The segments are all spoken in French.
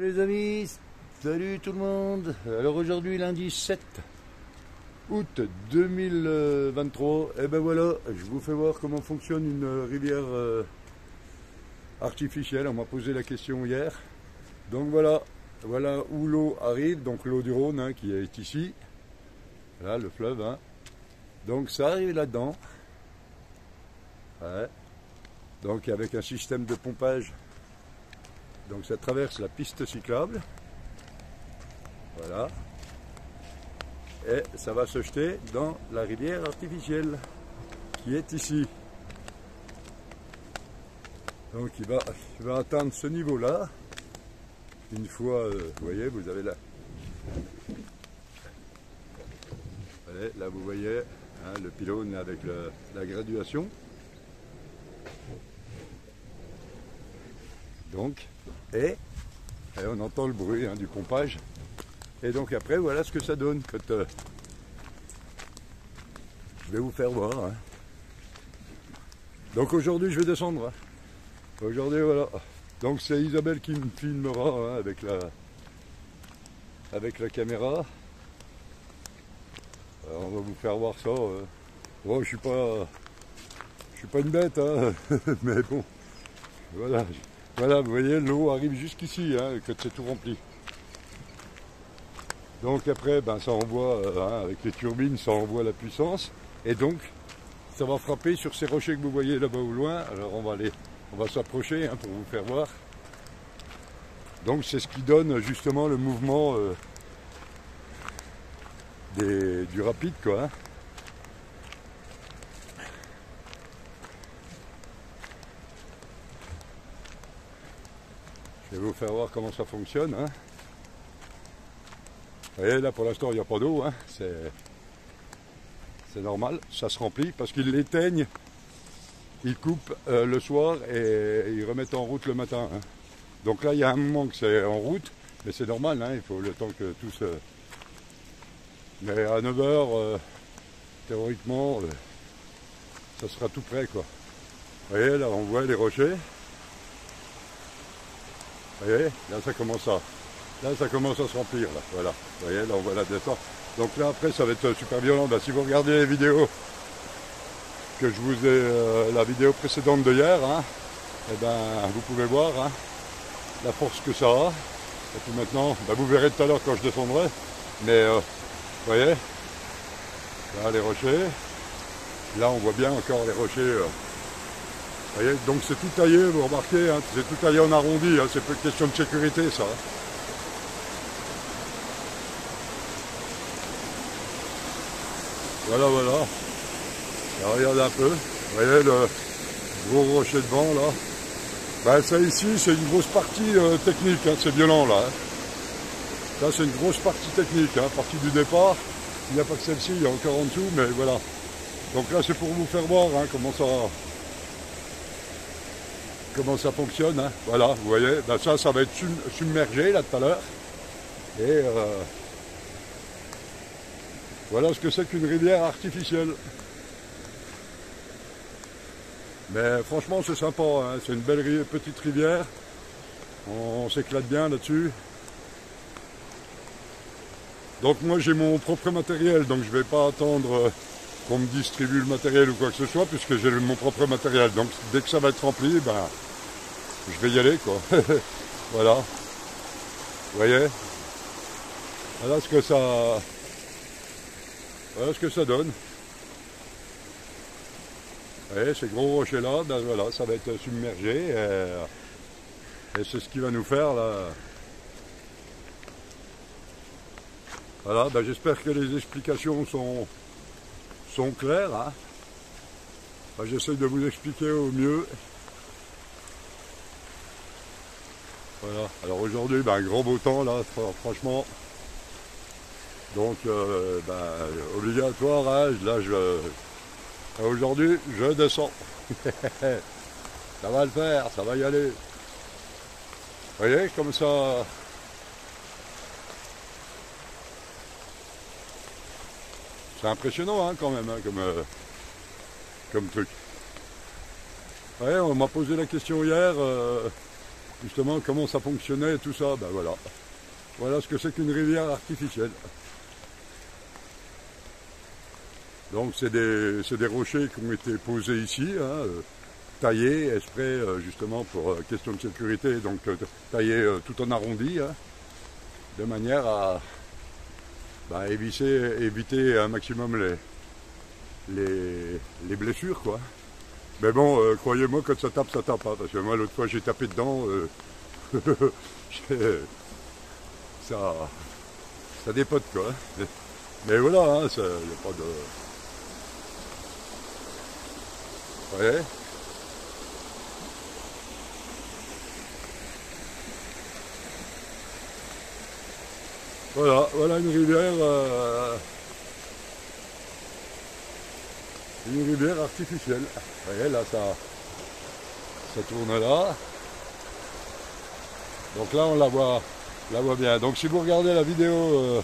Les amis, salut tout le monde. Alors aujourd'hui lundi 7 août 2023, et ben voilà, je vous fais voir comment fonctionne une rivière euh, artificielle. On m'a posé la question hier. Donc voilà, voilà où l'eau arrive, donc l'eau du Rhône hein, qui est ici. Là, le fleuve. Hein. Donc ça arrive là-dedans. Ouais. Donc avec un système de pompage donc ça traverse la piste cyclable. Voilà. Et ça va se jeter dans la rivière artificielle qui est ici. Donc il va, atteindre ce niveau-là. Une fois, euh, vous voyez, vous avez là. là vous voyez hein, le pylône avec la graduation. Donc, et, on entend le bruit hein, du pompage. Et donc après, voilà ce que ça donne. Euh, je vais vous faire voir. Hein. Donc aujourd'hui, je vais descendre. Hein. Aujourd'hui, voilà. Donc c'est Isabelle qui me filmera avec la avec la caméra. on va vous faire voir ça. Bon, je suis pas je suis pas une bête, mais bon, voilà. Voilà, vous voyez, l'eau arrive jusqu'ici, hein, que c'est tout rempli. Donc après, ben, ça envoie, euh, hein, avec les turbines, ça envoie la puissance. Et donc, ça va frapper sur ces rochers que vous voyez là-bas au loin. Alors on va aller, on va s'approcher hein, pour vous faire voir. Donc c'est ce qui donne justement le mouvement euh, du rapide, quoi. Je vais vous faire voir comment ça fonctionne. Hein. Vous voyez, là pour l'instant il n'y a pas d'eau, hein. c'est normal, ça se remplit parce qu'ils l'éteignent, ils coupent euh, le soir et ils remettent en route le matin. Hein. Donc là il y a un moment que c'est en route, mais c'est normal, il faut le temps que tout se... Mais à 9h, euh, théoriquement, euh, ça sera tout prêt quoi. Vous voyez, là on voit les rochers. Vous voyez, là ça commence à, là ça commence à se remplir là, voilà. Vous voyez, là on voit la descente. Donc là après ça va être super violent. Si vous regardez les vidéos que je vous ai, euh, la vidéo précédente de hier, hein, eh ben, vous pouvez voir hein, la force que ça a. Et puis maintenant, ben, vous verrez tout à l'heure quand je descendrai. Mais euh, vous voyez, là les rochers. Là on voit bien encore les rochers. Euh, voyez, donc c'est tout taillé, vous remarquez, hein, c'est tout taillé en arrondi, hein, c'est une question de sécurité ça. Voilà, voilà. regardez un peu. Vous voyez le gros rocher devant là. Ben, ça ici, c'est une grosse partie euh, technique, hein, c'est violent là. Ça c'est une grosse partie technique, partie du départ. Il n'y a pas que celle-ci, il y a encore en dessous, mais voilà. Donc là c'est pour vous faire voir comment ça, comment ça fonctionne. Hein. Voilà, vous voyez, ben ça, ça va être submergé là tout à l'heure. Et euh, voilà ce que c'est qu'une rivière artificielle. Mais franchement, c'est sympa, hein. c'est une belle petite rivière. On, s'éclate bien là-dessus. Donc moi j'ai mon propre matériel, donc je vais pas attendre euh, qu'on me distribue le matériel ou quoi que ce soit, puisque j'ai mon propre matériel. Donc dès que ça va être rempli, ben, je vais y aller quoi. voilà. Vous voyez? Voilà ce que ça. Voilà ce que ça donne. Vous voyez, ces gros rochers là, ben voilà, ça va être submergé. Et, c'est ce qui va nous faire là. Voilà, ben j'espère que les explications sont, sont claires. Hein. J'essaie de vous expliquer au mieux. Voilà. Alors aujourd'hui, ben, grand beau temps là, franchement. Donc, euh, ben, obligatoire, hein, là, je, aujourd'hui, je descends. ça va le faire, ça va y aller. Vous voyez, comme ça. C'est impressionnant hein, quand même, hein, comme, euh, comme truc. On m'a posé la question hier. Euh, justement comment ça fonctionnait et tout ça. Ben voilà. Voilà ce que c'est qu'une rivière artificielle. Donc c'est des, des, rochers qui ont été posés ici, hein, euh, taillés, exprès justement pour question de sécurité, donc taillés tout en arrondi, de manière à bah, éviter, un maximum les, les, les, blessures quoi. Mais bon, croyez-moi quand ça tape, ça tape, hein, parce que moi l'autre fois j'ai tapé dedans, ça, ça dépote quoi. Mais voilà, il hein, n'y a pas de. Ouais. Voilà, voilà une rivière. Euh, une rivière artificielle. Vous voyez, là, ça, ça tourne là. Donc là, on la voit, la voit bien. Donc si vous regardez la vidéo euh,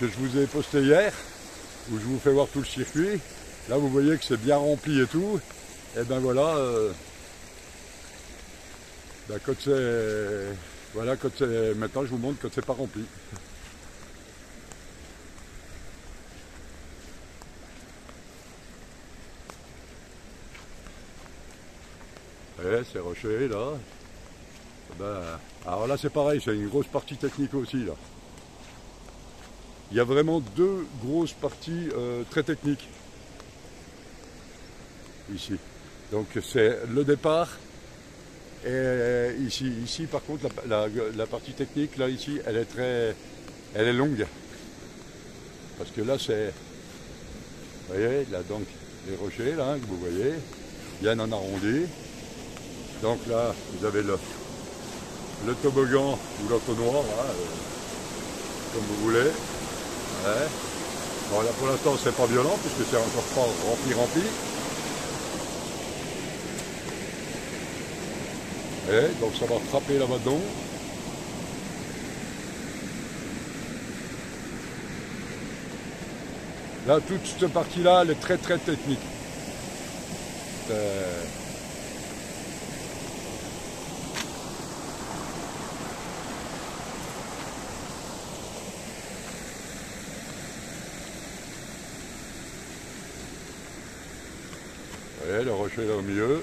que je vous ai postée hier, où je vous fais voir tout le circuit, Là, vous voyez que c'est bien rempli et tout. Et ben voilà. Euh, ben, quand c'est. Voilà, quand. Maintenant, je vous montre quand c'est pas rempli. Vous voyez, ces rochers là. Ben, alors là, c'est pareil, c'est une grosse partie technique aussi là. Il y a vraiment deux grosses parties euh, très techniques ici. Donc c'est le départ. Et ici, ici par contre, la, partie technique, là, ici, elle est très, elle est longue. Parce que là, c'est, vous voyez, là, donc, les rochers, là, que vous voyez, viennent en arrondi. Donc là, vous avez le, toboggan ou l'entonnoir, euh, comme vous voulez. Bon, là, pour l'instant, c'est pas violent, puisque c'est encore pas rempli, rempli. donc ça va frapper là-dedans. Là, toute cette partie-là, elle est très très technique. Euh, le rocher là au milieu.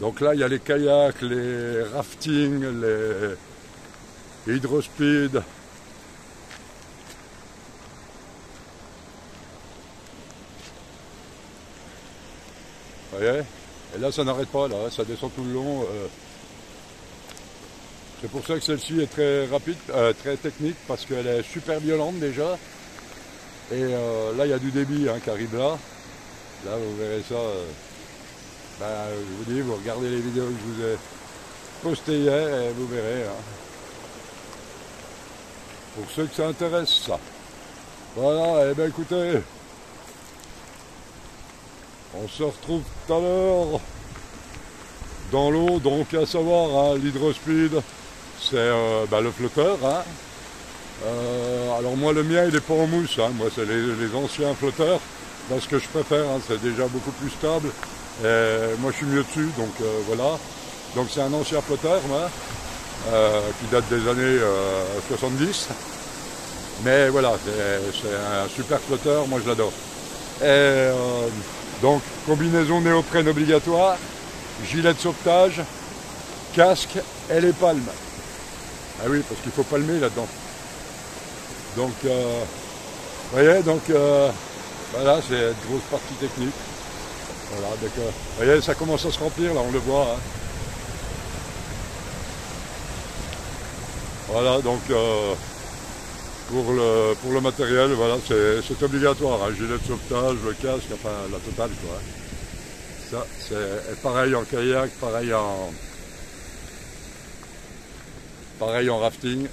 Donc là, il y a les kayaks, les raftings, les hydrospeed. Vous voyez? Et là, ça n'arrête pas, là, ça descend tout le long. Euh. C'est pour ça que celle-ci est très rapide, euh, très technique, parce qu'elle est super violente déjà. Et euh, là, il y a du débit hein, qui arrive là. Là, vous verrez ça. Ben, je vous dis, vous regardez les vidéos que je vous ai postées hier et vous verrez. Hein. Pour ceux que ça intéresse, ça. Voilà, et eh bien écoutez, on se retrouve tout à l'heure dans l'eau, donc à savoir, hein, l'hydrospeed, c'est euh, ben, le flotteur. Euh, alors moi le mien il n'est pas en mousse, moi c'est les, anciens flotteurs, parce que je préfère, c'est déjà beaucoup plus stable moi, je suis mieux dessus, donc euh, voilà. Donc c'est un ancien flotteur, moi, euh, qui date des années 70. Mais voilà, c'est un super flotteur, moi je l'adore. donc, combinaison néoprène obligatoire, gilet de sauvetage, casque et les palmes. Ah oui, parce qu'il faut palmer là-dedans. Donc, vous voyez, donc voilà, c'est une grosse partie technique. Voilà, d'accord. Vous voyez, ça commence à se remplir, là, on le voit. Hein. Voilà, donc euh, pour, le, pour le matériel, voilà, c'est obligatoire. Hein, gilet de sauvetage, le casque, enfin la totale, quoi. Ça, c'est pareil en kayak, pareil en, pareil en rafting.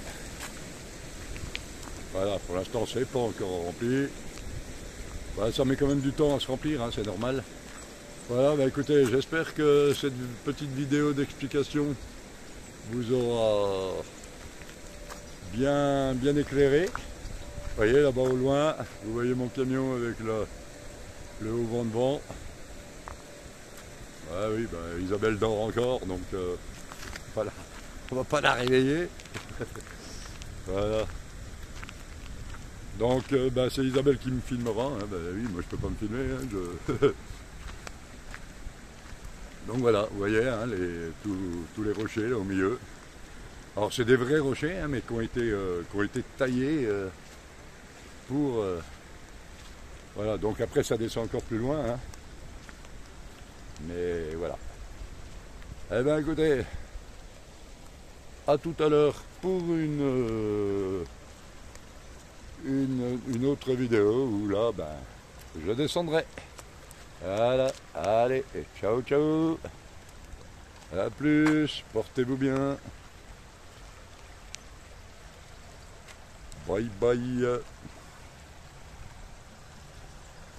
Voilà, pour l'instant, c'est pas encore rempli. Voilà, ça met quand même du temps à se remplir, hein, c'est normal. Voilà, bah écoutez, j'espère que cette petite vidéo d'explication vous aura bien, bien éclairé. Vous voyez là-bas au loin, vous voyez mon camion avec le, le haut vent de vent. Ah oui, bah, Isabelle dort encore, donc euh, voilà. on va pas la réveiller. voilà. Donc euh, bah, c'est Isabelle qui me filmera. Hein. Bah, oui, moi je peux pas me filmer. Hein, je... donc voilà, vous voyez hein, les, tous, les rochers là au milieu. Alors c'est des vrais rochers, hein, mais qui ont été, euh, qui ont été taillés pour. voilà, donc après ça descend encore plus loin. Hein. Mais voilà. Eh bien écoutez, à tout à l'heure pour une, euh, vidéo où là, ben, je descendrai. Voilà, allez, ciao ciao. A plus, portez-vous bien. Bye bye.